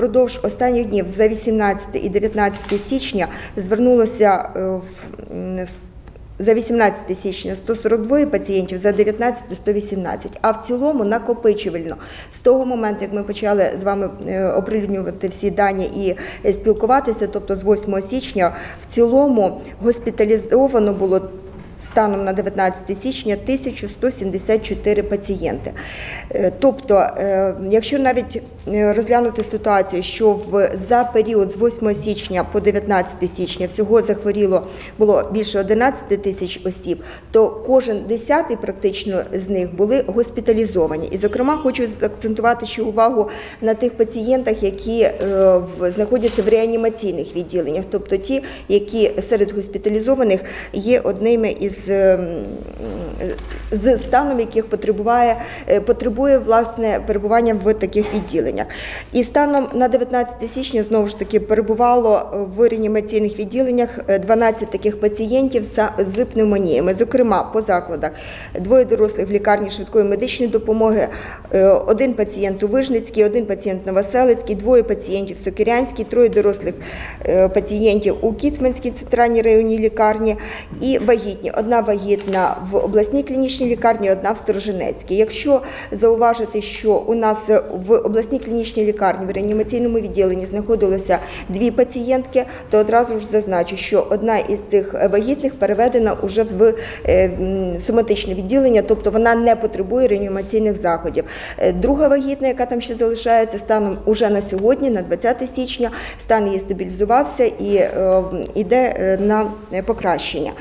впродовж останніх днів за 18 і 19 січня звернулося е, в- за 18 січня 142 пацієнтів, за 19 118. А в цілому накопичувально з того моменту, як ми почали з вами е, оприлюднювати всі дані і спілкуватися, тобто з 8 січня, в цілому госпіталізовано було. Станом на 19 січня 1174 пацієнти. Е, Тобто, е, якщо навіть е, розглянути ситуацію, що в за період з 8 січня по 19 січня всього захворіло було більше 11 тисяч осіб, то кожен десятий практично з них були госпіталізовані. І, зокрема, хочу акцентувати ще увагу на тих пацієнтах, які знаходяться в реанімаційних відділеннях, тобто ті, які серед госпіталізованих є одними із ем, з станом, яких потребує, е, потребує власне перебування в таких відділеннях. І станом на 19 січня знову ж таки перебувало в реанімаційних відділеннях е, 12 таких пацієнтів з пневмоніями. Зокрема, по закладах двоє дорослих в лікарні швидкої медичної допомоги, е, один пацієнт у Вижницькій, один пацієнт Новоселицький, двоє пацієнтів в Сокирянській, троє дорослих е, пацієнтів у Кіцманській центральній районній лікарні і вагітні. Одна вагітна в обласній клінічній лікарні, одна в Сторожинецькій. Якщо зауважити, що у нас в обласній клінічній лікарні в реанімаційному відділенні знаходилося дві пацієнтки, то одразу ж зазначу, що одна із цих вагітних переведена уже в е, соматичне відділення, тобто вона не потребує реанімаційних заходів. Е, Друга вагітна, яка там ще залишається, станом уже на сьогодні, на 20 січня, стан її стабілізувався і йде е, на покращення.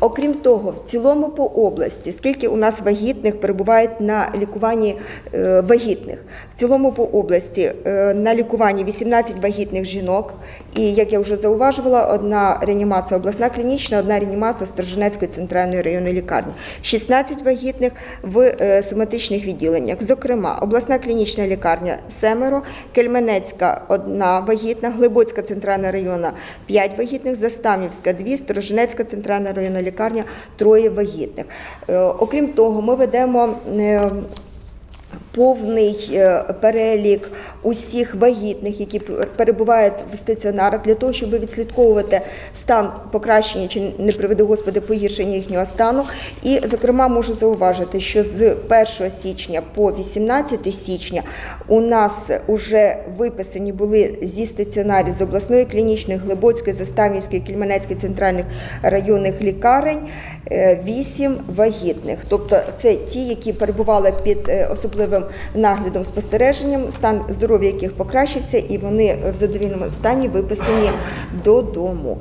Окрім того, в цілому по області, скільки у нас вагітних перебувають на лікуванні е, вагітних, в цілому по області е, на лікуванні 18 вагітних жінок, і як я вже зауважувала, одна реанімація обласна клінічна, одна реанімація Сторженецької центральної районної лікарні, 16 вагітних в е, соматичних відділеннях. Зокрема, обласна клінічна лікарня семеро, Кельменецька одна вагітна, Глибоцька центральна районна 5 вагітних, Заставнівська 2, Сторожинецька центральна районна лікарня троє вагітних. Е, Окрім того, ми ведемо е, повний е, перелік усіх вагітних, які перебувають в стаціонарах, для того, щоб відслідковувати стан покращення чи не приведи Господи погіршення їхнього стану. І, зокрема, можу зауважити, що з 1 січня по 18 січня у нас вже виписані були зі стаціонарів з обласної клінічної, Глибоцької, Заставнівської, Кільменецької центральних районних лікарень е, вісім вагітних. Тобто це ті, які перебували під е, особливим наглядом спостереженням, стан здоров'я яких покращився, і вони в задовільному стані виписані додому.